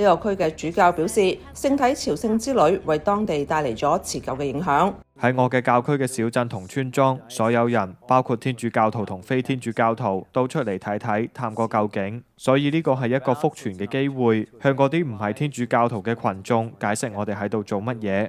呢個區嘅主教表示，聖體朝聖之旅為當地帶嚟咗持久嘅影響。喺我嘅教區嘅小鎮同村莊，所有人包括天主教徒同非天主教徒都出嚟睇睇、探個究竟。所以呢個係一個福傳嘅機會，向嗰啲唔係天主教徒嘅群眾解釋我哋喺度做乜嘢。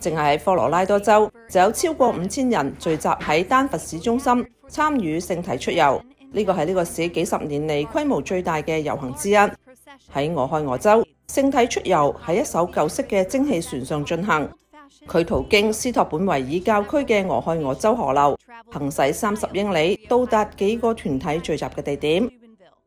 淨係喺科羅拉多州就有超過五千人聚集喺丹佛市中心參與聖體出遊，呢個係呢個市幾十年嚟規模最大嘅遊行之一。喺俄亥俄州，聖體出遊喺一艘舊式嘅蒸汽船上進行，佢途經斯托本維爾教區嘅俄亥俄州河流，行駛三十英里，到達幾個團體聚集嘅地點。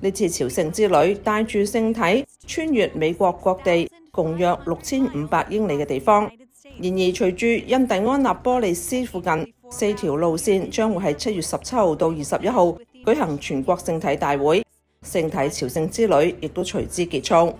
呢次朝聖之旅帶住聖體穿越美國各地，共約六千五百英里嘅地方。然而，隨住印第安納波利斯附近四條路線將會喺七月十七號到二十一號举行全国圣体大会，圣体朝圣之旅亦都随之结束。